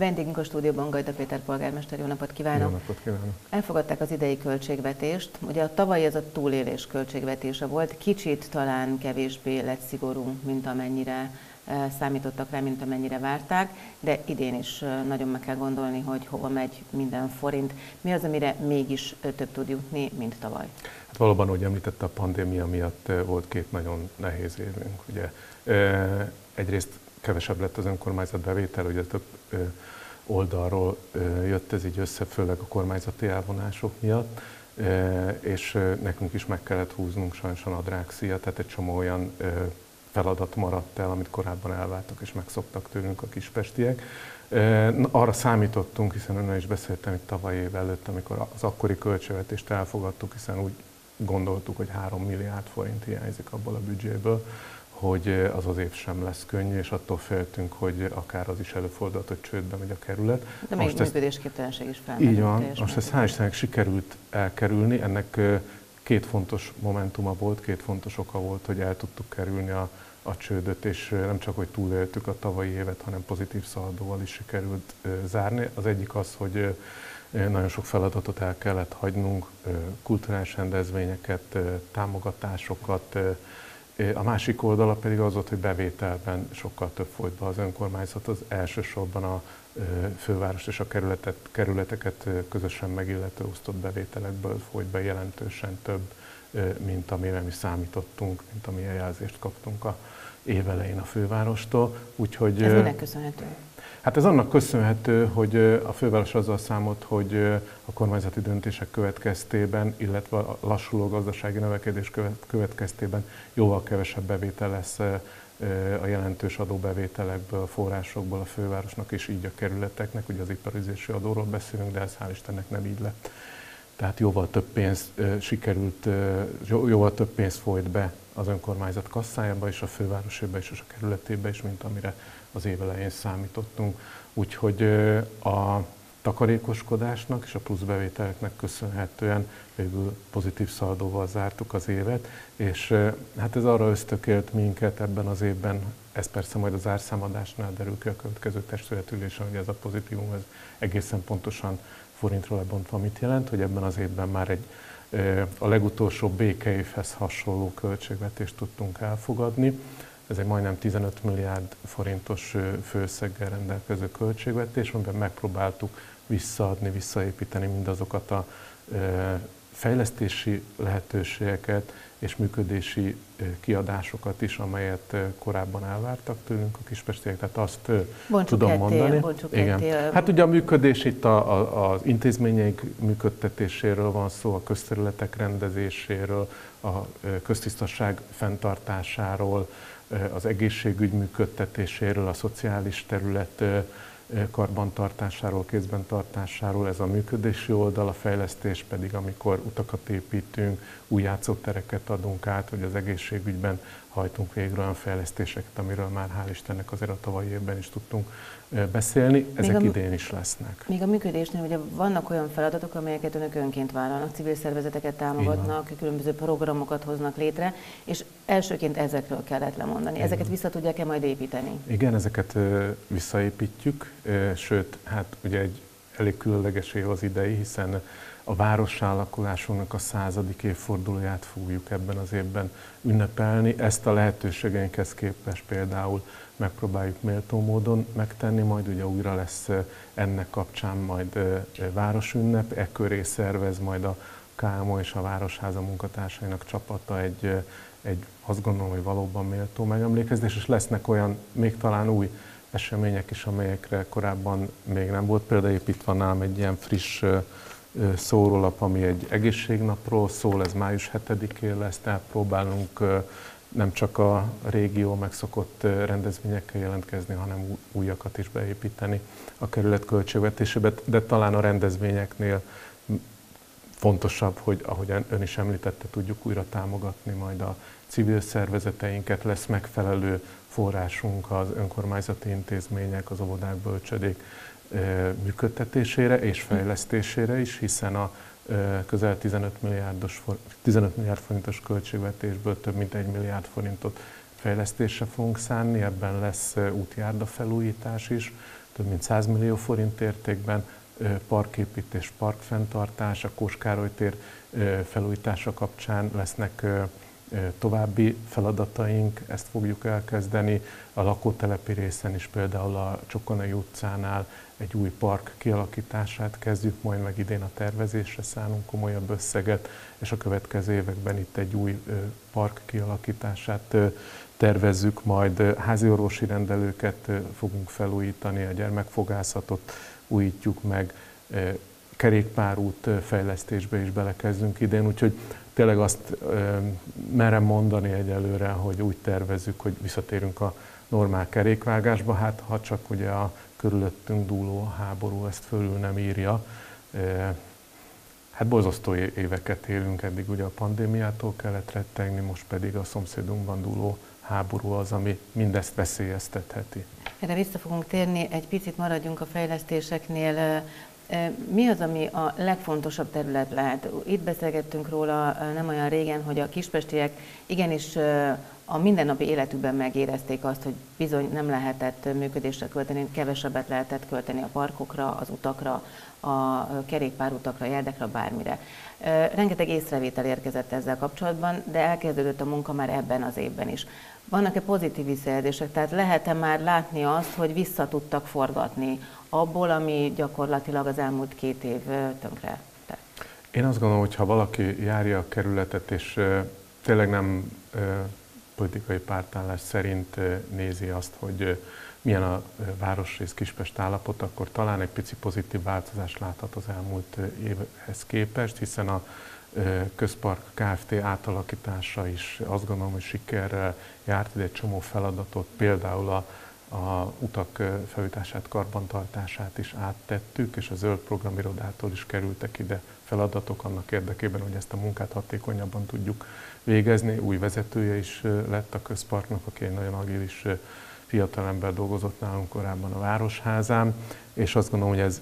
Vendégünk a stúdióban Gajda Péter polgármester, jó napot kívánok! Jó napot kívánok! Elfogadták az idei költségvetést, ugye a tavalyi az a túlélés költségvetése volt, kicsit talán kevésbé lett szigorú, mint amennyire eh, számítottak rá, mint amennyire várták, de idén is eh, nagyon meg kell gondolni, hogy hova megy minden forint. Mi az, amire mégis eh, több tud jutni, mint tavaly? Hát valóban, ahogy említette, a pandémia miatt volt két nagyon nehéz évünk. Ugye egyrészt kevesebb lett az önkormányzat bevétel, ugye több oldalról jött ez így össze, főleg a kormányzati elvonások miatt, és nekünk is meg kellett húznunk sajnos a nadrágszia, tehát egy csomó olyan feladat maradt el, amit korábban elváltak és megszoktak tőlünk a kispestiek. Arra számítottunk, hiszen önnel is beszéltem itt tavaly év előtt, amikor az akkori költségvetést elfogadtuk, hiszen úgy gondoltuk, hogy 3 milliárd forint hiányzik abból a büdzséből, hogy az az év sem lesz könnyű, és attól féltünk, hogy akár az is előfordult, hogy csődbe megy a kerület. De még működésképtelenség is felmerült. Így van, most ez hál' Istennek sikerült elkerülni, ennek két fontos momentumá volt, két fontos oka volt, hogy el tudtuk kerülni a, a csődöt, és nem csak, hogy túléltük a tavalyi évet, hanem pozitív szaldóval is sikerült zárni. Az egyik az, hogy nagyon sok feladatot el kellett hagynunk, kulturális rendezvényeket, támogatásokat, a másik oldala pedig az volt, hogy bevételben sokkal több folyt be az önkormányzat, az elsősorban a főváros és a kerületet, kerületeket közösen megillető osztott bevételekből folyt be jelentősen több, mint amire mi számítottunk, mint amilyen jelzést kaptunk a évelején a fővárostól. Úgyhogy, Ez minek köszönhető? Hát ez annak köszönhető, hogy a főváros azzal számolt, hogy a kormányzati döntések következtében, illetve a lassuló gazdasági növekedés következtében jóval kevesebb bevétel lesz a jelentős adóbevételekből, forrásokból a fővárosnak és így a kerületeknek, ugye az iparüzési adóról beszélünk, de ez hál' Istennek nem így lett. Tehát jóval több pénz sikerült, jóval több pénz folyt be az önkormányzat kasszájába és a fővárosébe és a kerületébe is, mint amire az év elején számítottunk. Úgyhogy a takarékoskodásnak és a pluszbevételeknek köszönhetően végül pozitív szaldóval zártuk az évet, és hát ez arra ösztökélt minket ebben az évben, ez persze majd az árszámadásnál derül ki a következő testületülésen, hogy ez a pozitívum ez egészen pontosan forintról lebontva mit jelent, hogy ebben az évben már egy a legutolsó békeévhez hasonló költségvetést tudtunk elfogadni. Ez egy majdnem 15 milliárd forintos főszeggel rendelkező költségvetés, amiben megpróbáltuk visszaadni, visszaépíteni mindazokat a fejlesztési lehetőségeket és működési kiadásokat is, amelyet korábban elvártak tőlünk a kispestiek, tehát azt bontsuk tudom ketté, mondani. Igen. Hát ugye a működés itt a, a, az intézményeink működtetéséről van szó, a közterületek rendezéséről, a köztisztaság fenntartásáról, az egészségügy működtetéséről, a szociális terület karbantartásáról, kézben tartásáról, ez a működési oldal, a fejlesztés pedig, amikor utakat építünk, új játszótereket adunk át, hogy az egészségügyben hajtunk végre olyan fejlesztéseket, amiről már hál' Istennek azért a tavalyi évben is tudtunk beszélni, ezek a, idén is lesznek. Még a működésnél ugye vannak olyan feladatok, amelyeket önök önként vállalnak, civil szervezeteket támogatnak, különböző programokat hoznak létre, és elsőként ezekről kellett lemondani. Igen. Ezeket vissza tudják-e majd építeni? Igen, ezeket visszaépítjük, sőt, hát ugye egy elég különleges év az idei, hiszen a városállalkolásunknak a századik évfordulóját fogjuk ebben az évben ünnepelni. Ezt a lehetőségeinkhez képest például megpróbáljuk méltó módon megtenni, majd ugye újra lesz ennek kapcsán majd városünnep, e köré szervez majd a KMO és a Városháza munkatársainak csapata egy, egy azt gondolom, hogy valóban méltó megemlékezés, és lesznek olyan még talán új események is, amelyekre korábban még nem volt. Például van nálam egy ilyen friss szórólap, ami egy egészségnapról szól, ez május 7-én lesz, tehát próbálunk nem csak a régió megszokott rendezvényekkel jelentkezni, hanem újakat is beépíteni a kerület költségvetésébe, de talán a rendezvényeknél fontosabb, hogy ahogy ön is említette, tudjuk újra támogatni majd a civil szervezeteinket, lesz megfelelő forrásunk az önkormányzati intézmények, az óvodák, bölcsödék működtetésére és fejlesztésére is, hiszen a közel 15, milliárdos, 15 milliárd forintos költségvetésből több mint 1 milliárd forintot fejlesztésre fogunk szánni, ebben lesz útjárda felújítás is, több mint 100 millió forint értékben, parképítés, parkfenntartás, a Kóskároly tér felújítása kapcsán lesznek további feladataink, ezt fogjuk elkezdeni. A lakótelepi részen is például a Csokonai utcánál egy új park kialakítását kezdjük, majd meg idén a tervezésre szánunk komolyabb összeget, és a következő években itt egy új park kialakítását tervezzük, majd házi orvosi rendelőket fogunk felújítani, a gyermekfogászatot újítjuk meg, kerékpárút fejlesztésbe is belekezdünk idén, úgyhogy tényleg azt merem mondani egyelőre, hogy úgy tervezzük, hogy visszatérünk a normál kerékvágásba, hát ha csak ugye a körülöttünk dúló háború ezt fölül nem írja. Hát borzasztó éveket élünk, eddig ugye a pandémiától kellett rettegni, most pedig a szomszédunkban dúló háború az, ami mindezt veszélyeztetheti. Erre vissza fogunk térni, egy picit maradjunk a fejlesztéseknél. Mi az, ami a legfontosabb terület lehet? Itt beszélgettünk róla nem olyan régen, hogy a kispestiek igenis a mindennapi életükben megérezték azt, hogy bizony nem lehetett működésre költeni, kevesebbet lehetett költeni a parkokra, az utakra, a kerékpárutakra, járdekra, bármire. Rengeteg észrevétel érkezett ezzel kapcsolatban, de elkezdődött a munka már ebben az évben is. Vannak-e pozitív visszajelzések? Tehát lehet-e már látni azt, hogy vissza tudtak forgatni abból, ami gyakorlatilag az elmúlt két év tönkre tett? Én azt gondolom, hogy ha valaki járja a kerületet, és tényleg nem politikai pártállás szerint nézi azt, hogy milyen a városrész Kispest állapot, akkor talán egy pici pozitív változást láthat az elmúlt évhez képest, hiszen a közpark Kft. átalakítása is azt gondolom, hogy sikerrel járt, de egy csomó feladatot, például a, a utak felújítását, karbantartását is áttettük, és a zöld programirodától is kerültek ide feladatok annak érdekében, hogy ezt a munkát hatékonyabban tudjuk végezni. Új vezetője is lett a közparknak, aki egy nagyon agilis fiatalember dolgozott nálunk korábban a Városházán, és azt gondolom, hogy ez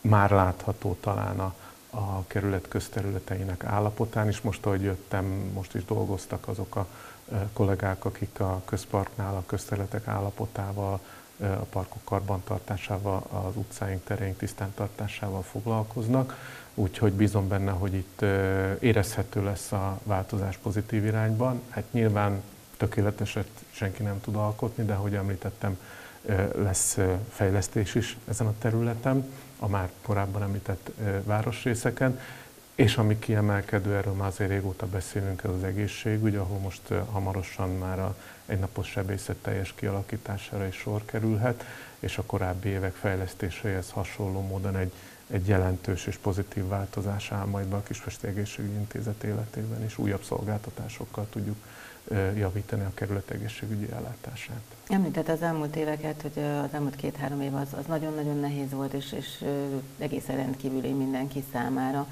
már látható talán a, a kerület közterületeinek állapotán is. Most, ahogy jöttem, most is dolgoztak azok a kollégák, akik a közparknál a közterületek állapotával, a parkok karbantartásával, az utcáink, tereink tisztántartásával foglalkoznak. Úgyhogy bízom benne, hogy itt érezhető lesz a változás pozitív irányban. Hát nyilván tökéleteset senki nem tud alkotni, de ahogy említettem, lesz fejlesztés is ezen a területen, a már korábban említett városrészeken, és ami kiemelkedő, erről már azért régóta beszélünk, ez az egészségügy, ahol most hamarosan már a egynapos sebészet teljes kialakítására is sor kerülhet, és a korábbi évek fejlesztéseihez hasonló módon egy, egy jelentős és pozitív változás áll majd be a Kispesti Egészségügyi Intézet életében, és újabb szolgáltatásokkal tudjuk javítani a kerület egészségügyi ellátását. Említett az elmúlt éveket, hogy az elmúlt két-három év az, az nagyon-nagyon nehéz volt, és, és egészen rendkívüli mindenki számára.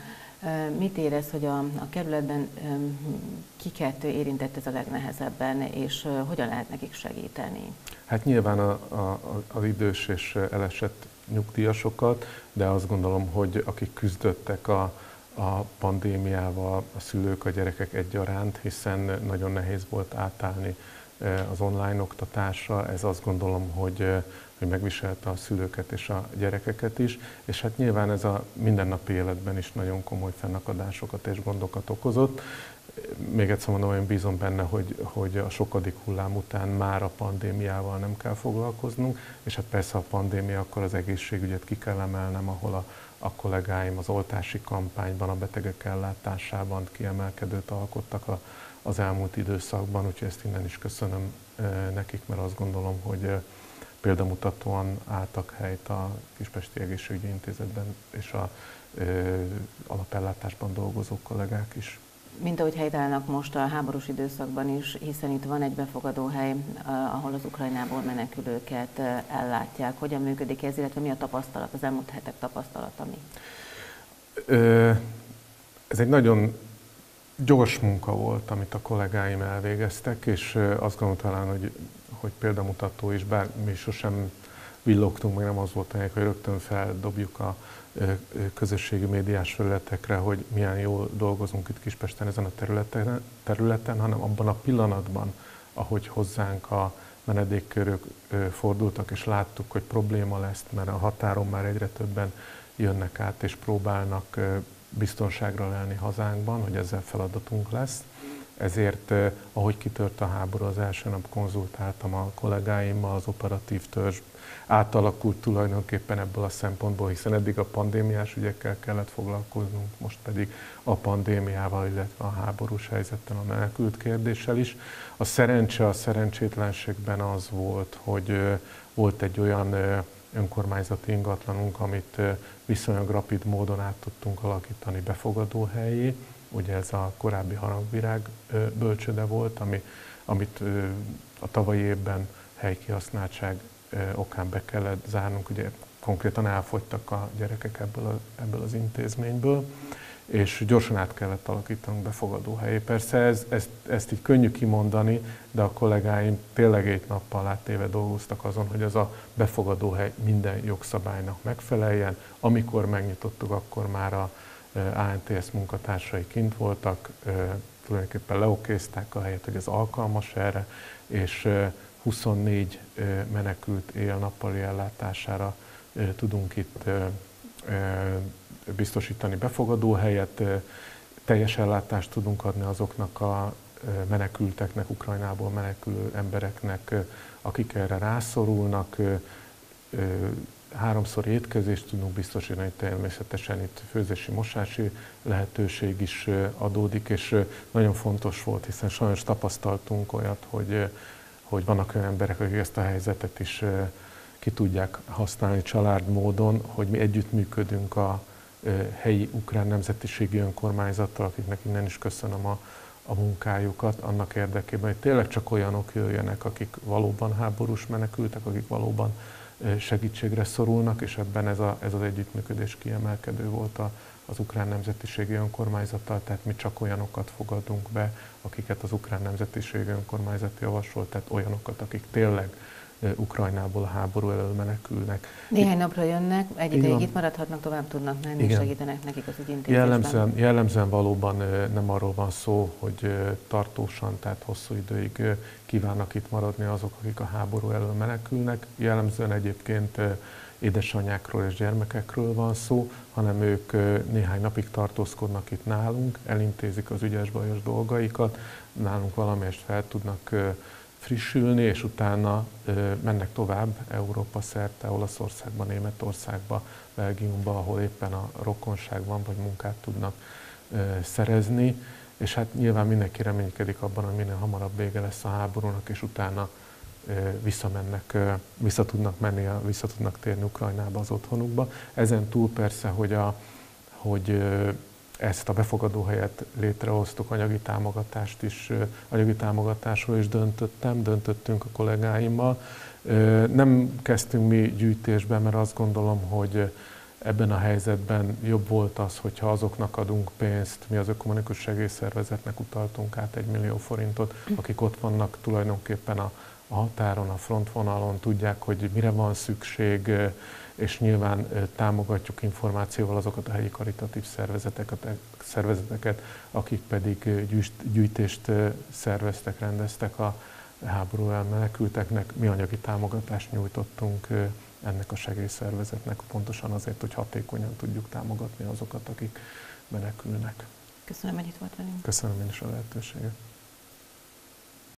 Mit érez, hogy a, a kerületben kiket érintett ez a legnehezebben, és hogyan lehet nekik segíteni? Hát nyilván a, a, az idős és elesett nyugdíjasokat, de azt gondolom, hogy akik küzdöttek a, a pandémiával, a szülők, a gyerekek egyaránt, hiszen nagyon nehéz volt átállni az online oktatásra. Ez azt gondolom, hogy hogy megviselte a szülőket és a gyerekeket is, és hát nyilván ez a mindennapi életben is nagyon komoly fennakadásokat és gondokat okozott. Még egyszer mondom, én bízom benne, hogy, hogy a sokadik hullám után már a pandémiával nem kell foglalkoznunk, és hát persze a pandémia, akkor az egészségügyet ki kell emelnem, ahol a, a kollégáim az oltási kampányban, a betegek ellátásában kiemelkedőt alkottak a, az elmúlt időszakban, úgyhogy ezt innen is köszönöm nekik, mert azt gondolom, hogy példamutatóan álltak helyt a Kispesti Egészségügyi Intézetben és a alapellátásban dolgozó kollégák is. Mint ahogy helytállnak most a háborús időszakban is, hiszen itt van egy befogadó hely, ahol az Ukrajnából menekülőket ellátják. Hogyan működik ez, illetve mi a tapasztalat, az elmúlt hetek tapasztalata mi? Ez egy nagyon gyors munka volt, amit a kollégáim elvégeztek, és azt gondolom talán, hogy hogy példamutató is, bár mi sosem villogtunk, meg nem az volt a hogy rögtön feldobjuk a közösségi médiás felületekre, hogy milyen jól dolgozunk itt Kispesten ezen a területen, területen hanem abban a pillanatban, ahogy hozzánk a menedékkörök fordultak, és láttuk, hogy probléma lesz, mert a határon már egyre többen jönnek át, és próbálnak biztonságra lelni hazánkban, hogy ezzel feladatunk lesz. Ezért, ahogy kitört a háború, az első nap konzultáltam a kollégáimmal, az operatív törzs átalakult tulajdonképpen ebből a szempontból, hiszen eddig a pandémiás ügyekkel kellett foglalkoznunk, most pedig a pandémiával, illetve a háborús helyzettel, a menekült kérdéssel is. A szerencse a szerencsétlenségben az volt, hogy volt egy olyan önkormányzati ingatlanunk, amit viszonylag rapid módon át tudtunk alakítani befogadó helyé. Ugye ez a korábbi harangvirág bölcsöde volt, ami, amit a tavalyi évben helykihasználtság okán be kellett zárnunk, ugye konkrétan elfogytak a gyerekek ebből, a, ebből az intézményből, és gyorsan át kellett alakítanunk befogadó helyé. Persze ez, ezt, ezt így könnyű kimondani, de a kollégáim tényleg egy nappal áttéve dolgoztak azon, hogy az a befogadó hely minden jogszabálynak megfeleljen. Amikor megnyitottuk, akkor már a ANTS munkatársai kint voltak, tulajdonképpen leokézták a helyet, hogy ez alkalmas erre, és 24 menekült éjjel-nappali ellátására tudunk itt biztosítani befogadó helyet, teljes ellátást tudunk adni azoknak a menekülteknek, Ukrajnából menekülő embereknek, akik erre rászorulnak, háromszor étkezést tudunk biztosítani, természetesen itt főzési, mosási lehetőség is adódik, és nagyon fontos volt, hiszen sajnos tapasztaltunk olyat, hogy hogy vannak olyan emberek, akik ezt a helyzetet is ki tudják használni családmódon, hogy mi együttműködünk a helyi ukrán nemzetiségi önkormányzattal, akiknek innen is köszönöm a, a munkájukat, annak érdekében, hogy tényleg csak olyanok jöjjenek, akik valóban háborús menekültek, akik valóban segítségre szorulnak, és ebben ez, a, ez az együttműködés kiemelkedő volt a, az ukrán nemzetiségi önkormányzattal, tehát mi csak olyanokat fogadunk be, akiket az ukrán nemzetiségi önkormányzat javasolt, tehát olyanokat, akik tényleg Ukrajnából a háború elől menekülnek. Néhány napra jönnek, egy ideig itt maradhatnak, tovább tudnak menni, Igen. segítenek nekik az ügyintézésben. Jellemzően, jellemzően valóban nem arról van szó, hogy tartósan, tehát hosszú időig kívánnak itt maradni azok, akik a háború elől menekülnek. Jellemzően egyébként édesanyákról és gyermekekről van szó, hanem ők néhány napig tartózkodnak itt nálunk, elintézik az ügyes-bajos dolgaikat, nálunk valamelyest fel tudnak frissülni, és utána mennek tovább Európa szerte, Olaszországba, Németországba, Belgiumba, ahol éppen a rokonság van, vagy munkát tudnak szerezni. És hát nyilván mindenki reménykedik abban, hogy minél hamarabb vége lesz a háborúnak, és utána visszamennek, vissza tudnak menni, vissza tudnak térni Ukrajnába az otthonukba. Ezen túl persze, hogy, a, hogy ezt a befogadó helyet létrehoztuk, anyagi támogatást is, anyagi támogatásról is döntöttem, döntöttünk a kollégáimmal. Nem kezdtünk mi gyűjtésbe, mert azt gondolom, hogy ebben a helyzetben jobb volt az, hogyha azoknak adunk pénzt, mi az Ökumenikus Segélyszervezetnek utaltunk át egy millió forintot, akik ott vannak tulajdonképpen a, a határon, a frontvonalon, tudják, hogy mire van szükség, és nyilván támogatjuk információval azokat a helyi karitatív szervezeteket, e, szervezeteket akik pedig gyűjtést szerveztek, rendeztek a háború menekülteknek. Mi anyagi támogatást nyújtottunk ennek a segélyszervezetnek, pontosan azért, hogy hatékonyan tudjuk támogatni azokat, akik menekülnek. Köszönöm, hogy itt volt velünk. Köszönöm én is a lehetőséget.